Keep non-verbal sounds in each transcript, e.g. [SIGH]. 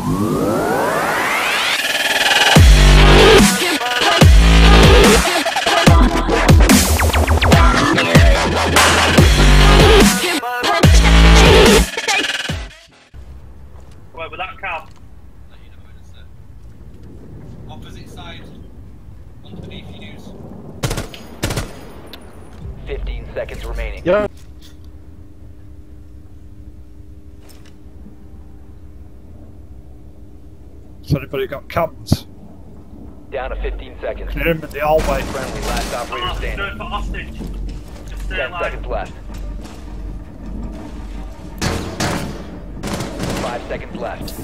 Where Down to 15 seconds. Can you hear them in the hallway? Friendly, last operator Oh, standing. going for hostage. Just stay 10 alive. seconds left. 5 seconds left.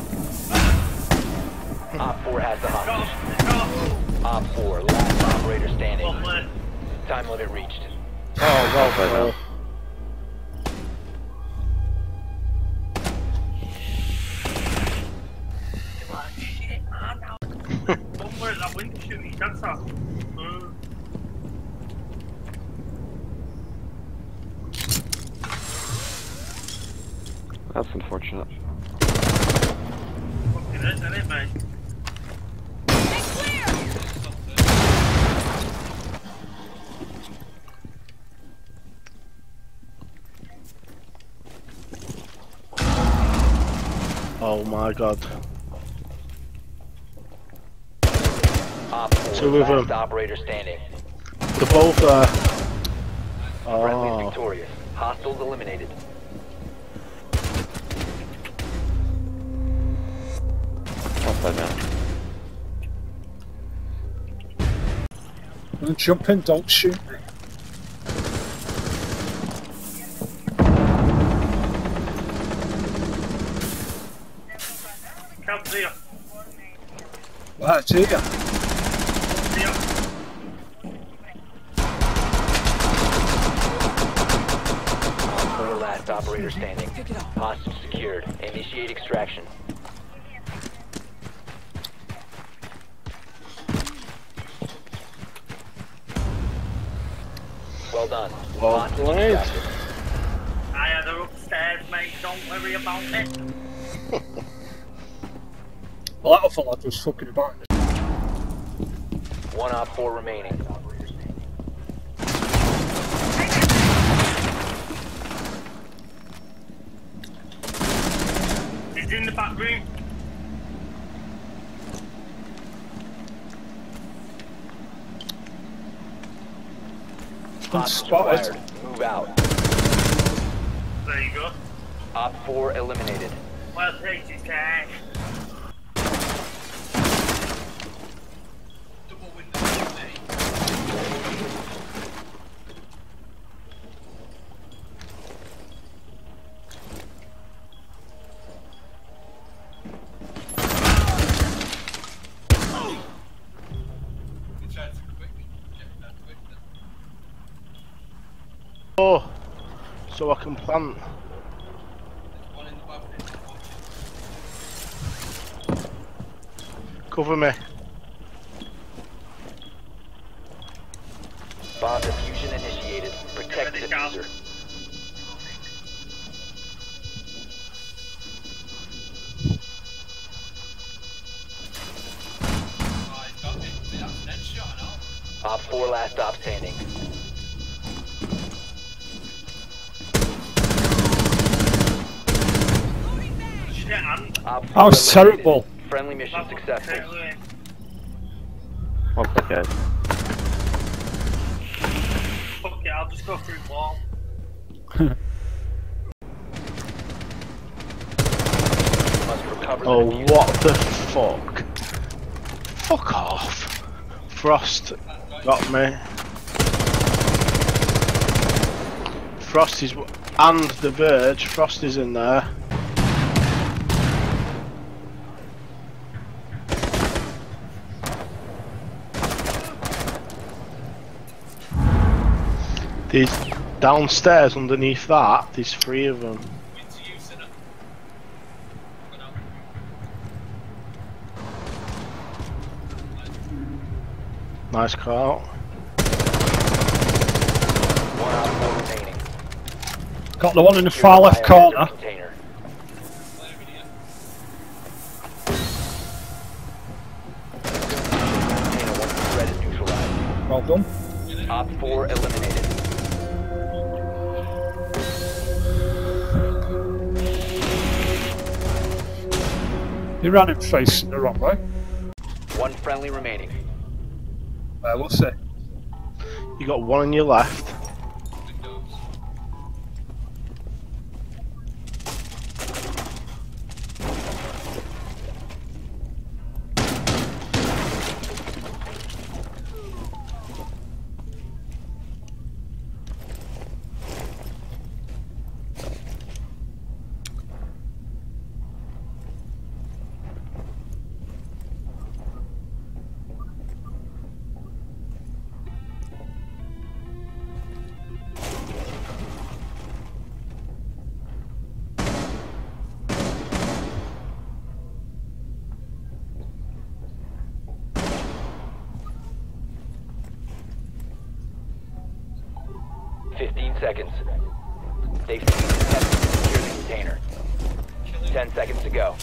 Op 4 has the Got hostage. him. Got him. Op 4, last operator standing. Time limit reached. Oh, well played. That's. Unfortunate. Oh my god. Op 4, Two of them. operator standing. They're both there. Friendly Oh. victorious. Hostiles eliminated. Well played, man. I jump in, don't shoot me. Cab's here. Right, here. Here. Well done. Well Hostage played. extracted. I had her upstairs, mate. Don't worry about it. [LAUGHS] Well, that other lad was fucking about. One op 4 remaining. He's in the back room. Hostage Spotted. acquired. Move out. There you go. Op 4 eliminated. Well, takes his time. Double window. there. You tried to quick. Yeah, that's quick. Oh. So I can plant. Cover me. Bomb diffusion initiated. Protect the all. Op 4 last stop standing. Shit, and Op 4 That was eliminated. terrible. Friendly mission successful. totally- Well played, guys. Fuck it, I'll just go through wall. Must recover the Oh, what the fuck? Fuck off. Frost got me. Frost is. And the Verge. Frost is in there. These downstairs underneath that, there's three of them. Nice car. Got the one in the far left corner. Well done. 4 eliminated. You ran him facing the wrong way. One friendly remaining. Uh, what's it? You got one on your left. Seconds. They've secure the container. Ten seconds to go.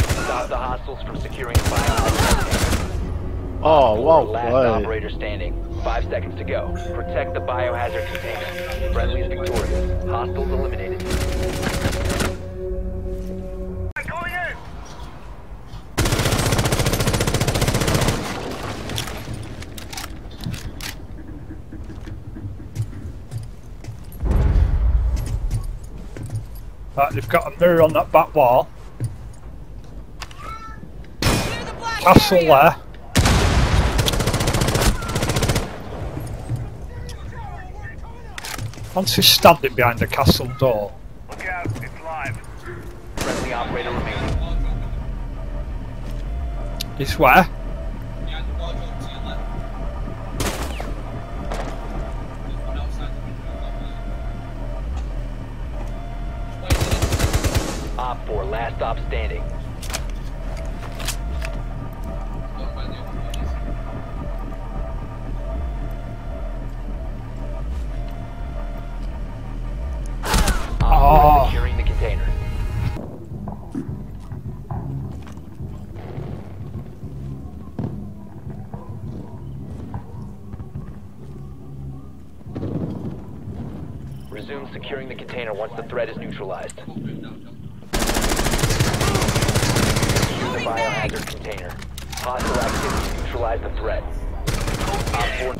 Stop the hostiles from securing the biohazard. Oh, well last played. operator standing. Five seconds to go. Protect the biohazard container. Friendly is victorious. Hostiles eliminated. Right, they've got a mirror on that back wall. Castle there. Once he's standing behind the castle door. Look out, it's live. Friendly operator remaining. He's where? Oh. securing the container. Resume securing the container once the threat is neutralized. Secure the biohazard container. Hostile activity neutralize the threat. Op 4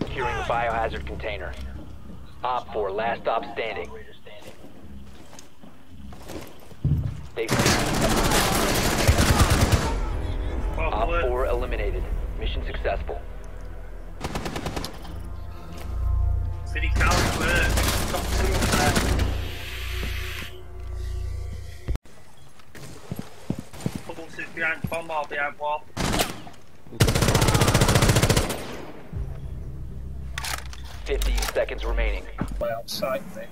Securing the biohazard container. Op 4, last stop standing. They successful. City Council, uh, stop two there. Bubbles is behind bomb or behind wall. Fifteen seconds remaining. Way outside me.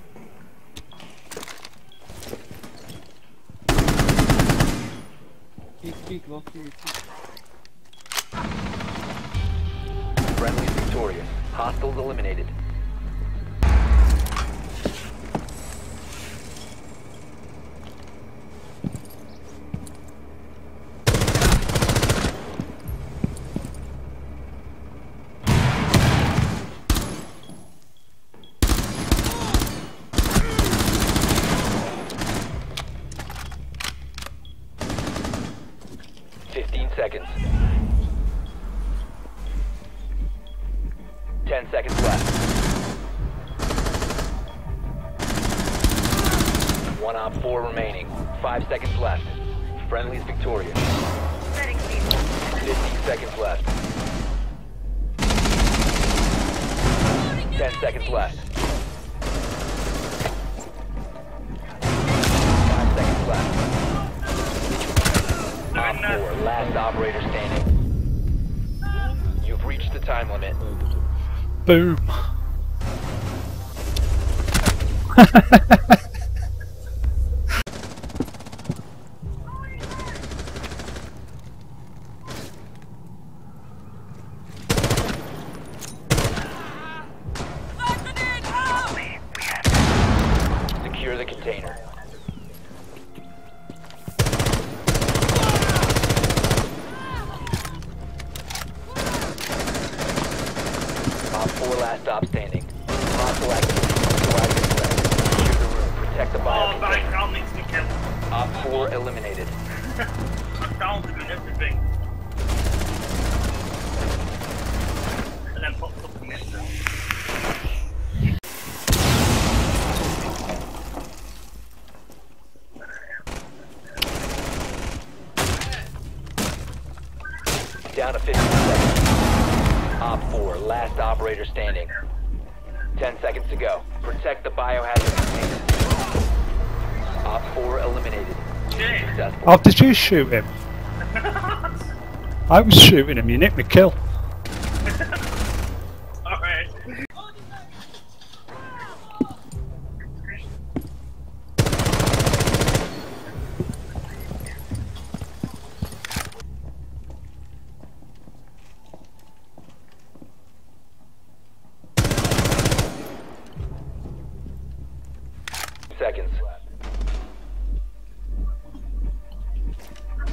Friendly victorious. Hostiles eliminated. Four, last operator standing. You've reached the time limit. Boom. [LAUGHS] Down to 15 seconds. Op 4, last operator standing. 10 seconds to go. Protect the biohazard container. Op 4 eliminated. Successful. Oh, did you shoot him? [LAUGHS] I was shooting him, you nicked me kill. Alright. Seconds.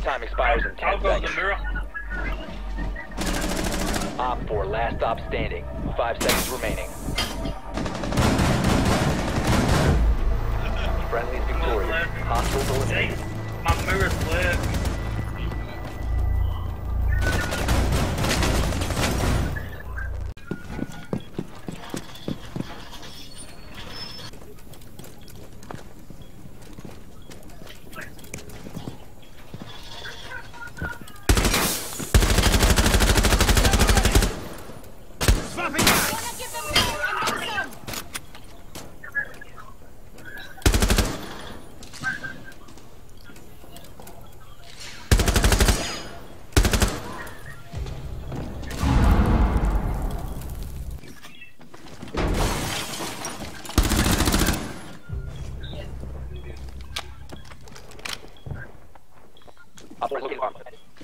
Time expires in I'll 10 go in the seconds. mirror. Op 4, last stop standing. 5 seconds remaining. [LAUGHS] Friendly's victorious. Hostiles eliminated. My mirror's clear. Op 4 looking bomb. Oh,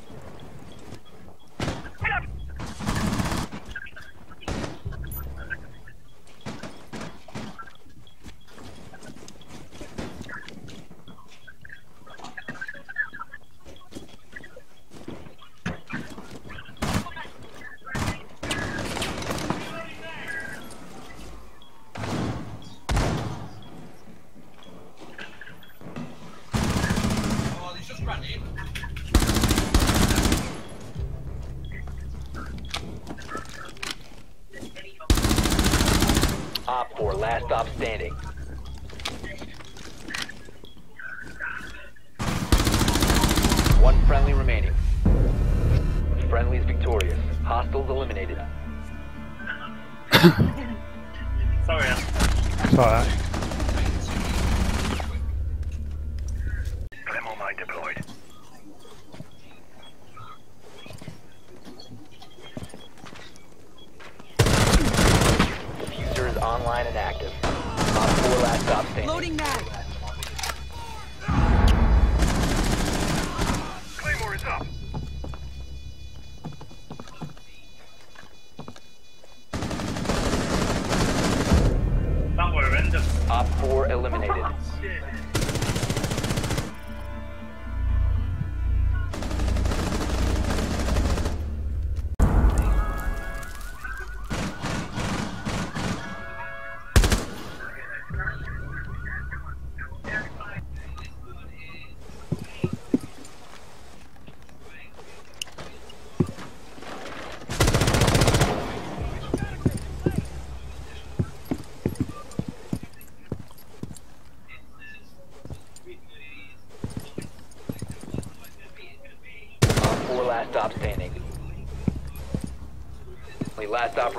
Op 4, last stop standing. One friendly remaining. Friendly is victorious. Hostiles eliminated. [COUGHS] Sorry, Al. It's alright. Loading mag.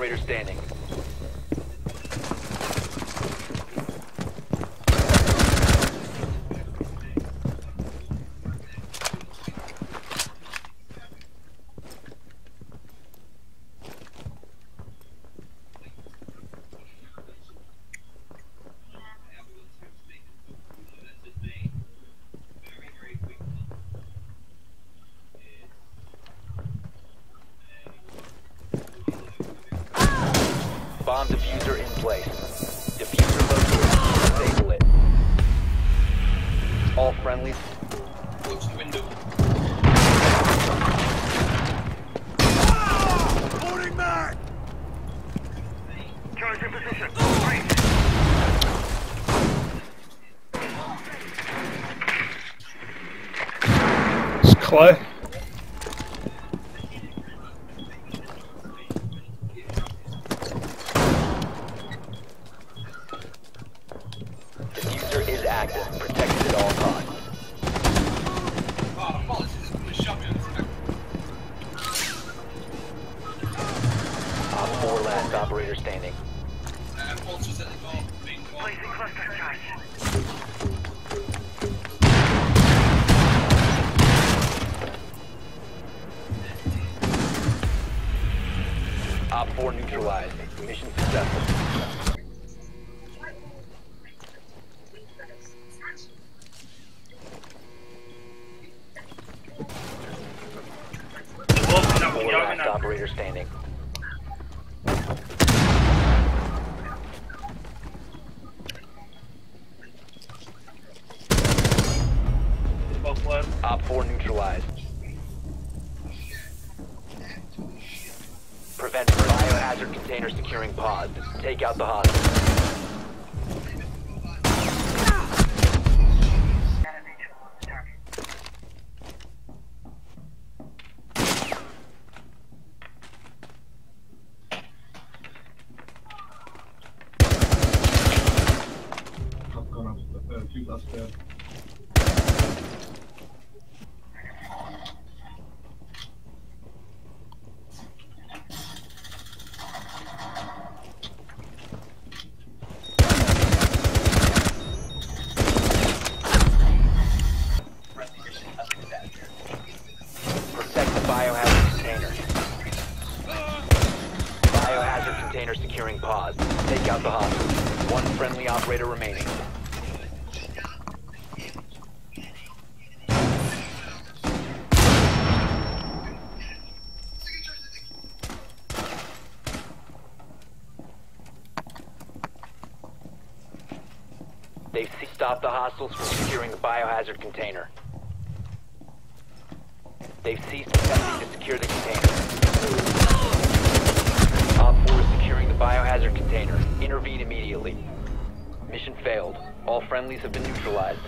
Operator standing. Charge your position. Right. It's clear. 4 neutralized. Mission successful. 4 last operator standing. Op 4 neutralized. Prevent biohazard container securing pods. Take out the hostage. I've gone up to the third, two last third. Protect the biohazard container. Biohazard container securing pods. Take out the hostage. One friendly operator remaining. They've stopped the hostiles from securing the biohazard container. They've ceased attempting to secure the container. Op 4 is securing the biohazard container. Intervene immediately. Mission failed. All friendlies have been neutralized.